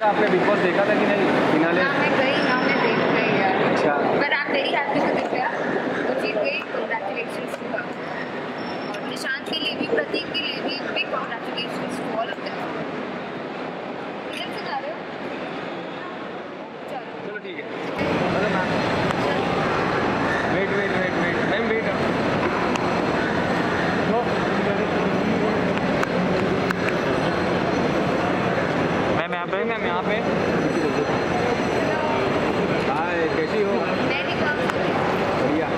आपने big boss देखा था कि नहीं फिनाले ना मैं गई ना मैं देख गई यार अच्छा बट आप वेरी हैप्पी टू दिव्या वो जीत गई कंग्रेचुलेशंस टू हर और निशांत के लिए भी प्रतीक के लिए भी big congratulations to all of them इधर से जा रहे हो चलो चलो ठीक है hello ma'am wait wait wait wait ma'am wait ma'am यहाँ पे मैम यहाँ पे। हाय कैसी हो? हूँ बढ़िया।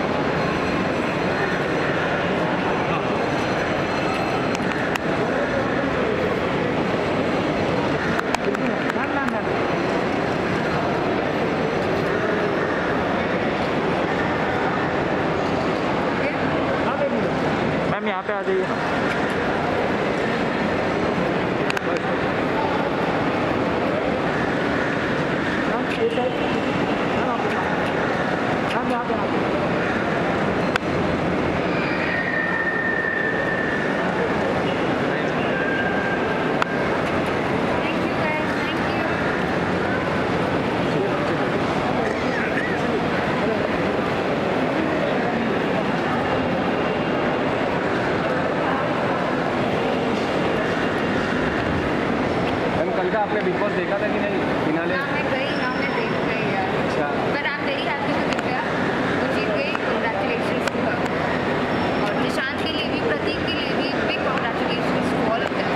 मैम यहाँ पे आ जाइए। ना मैम आपने बिग बॉस देखा था कि नहीं? फिनाले? ना मैं गई ना मैं देख गई यार। अच्छा। But I am very happy to Divya वो जीत गई कंग्रेचुलेशंस टू हर और निशांत के लिए भी प्रतीक के लिए भी big congratulations to all of them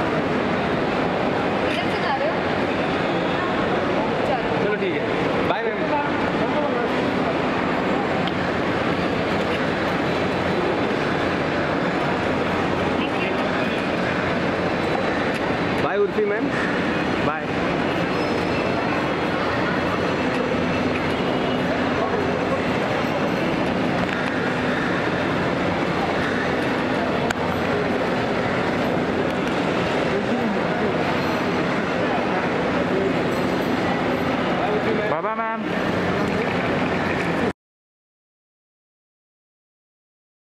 इधर से जा रहे हो? चलो। चलो ठीक है। Bye ma'am bye Urfi ma'am bye bye ma'am